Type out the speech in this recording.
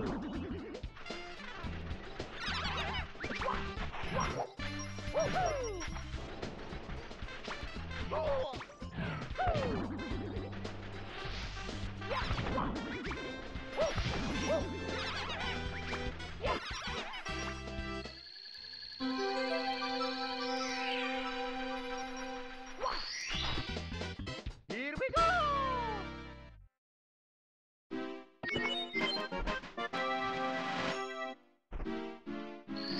Woohoo! Oh!